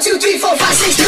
就对方发信息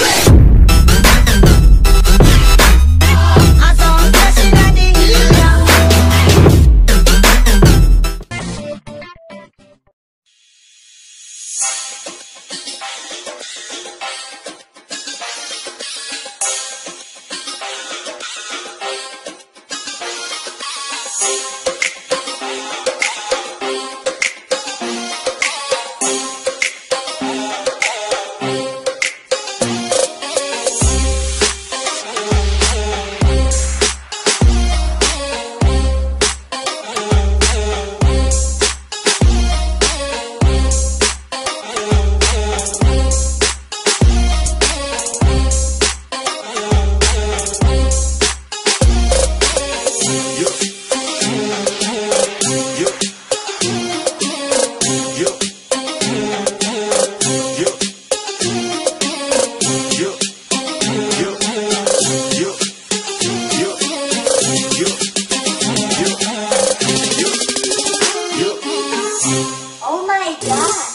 my god!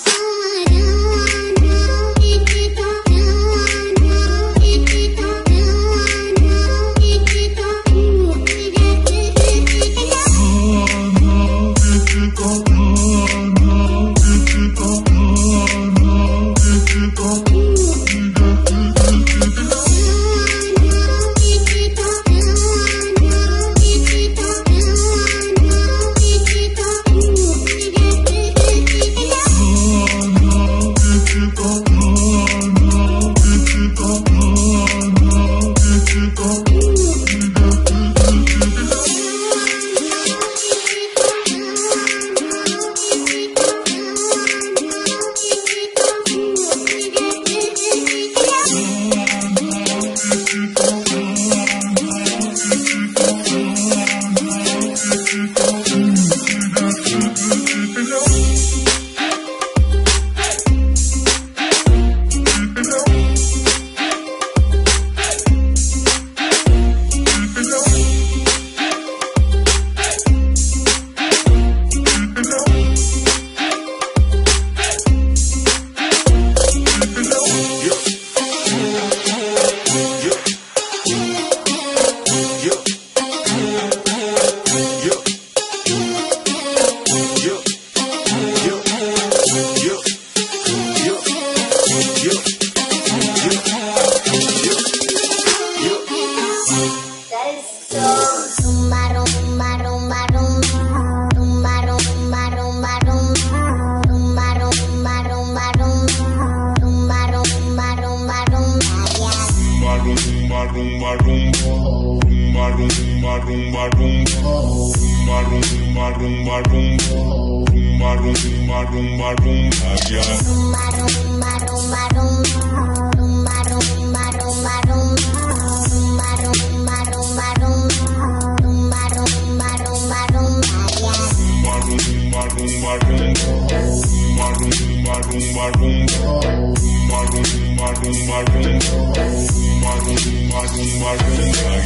rumba, rumba, rumba, rumba, rumba, rumba, rumba, yeah. Rumba, rumba, rumba, rumba.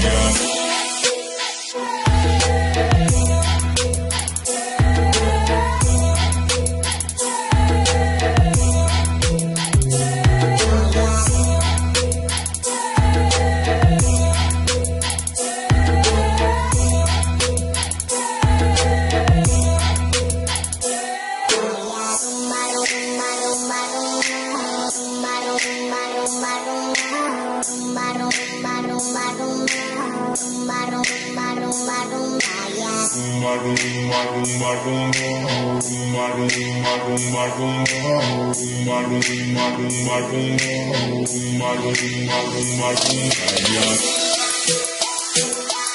Yeah. Yeah.